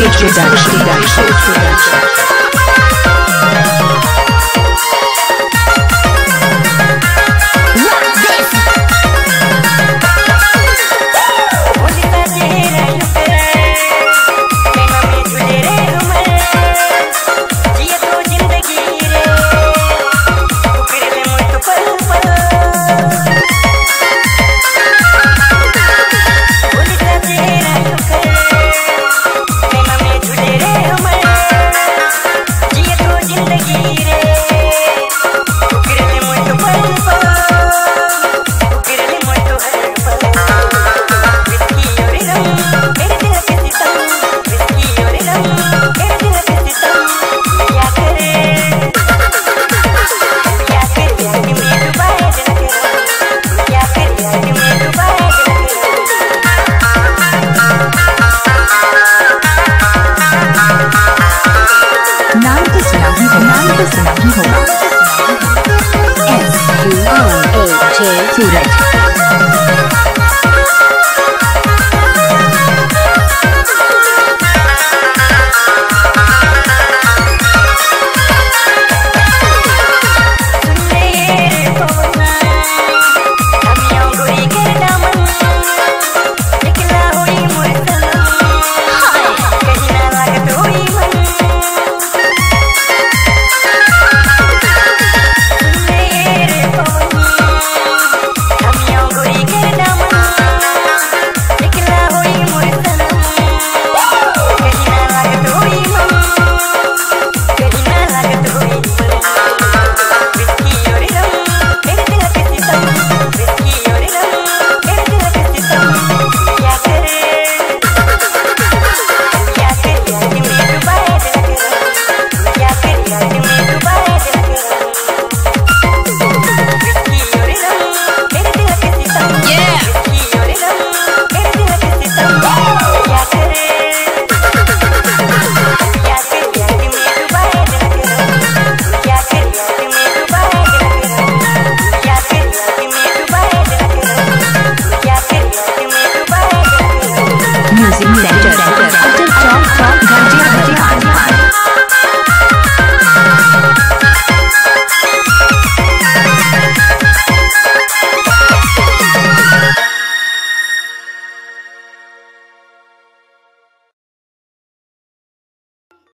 一直在我心里面啦 N S U R A J Student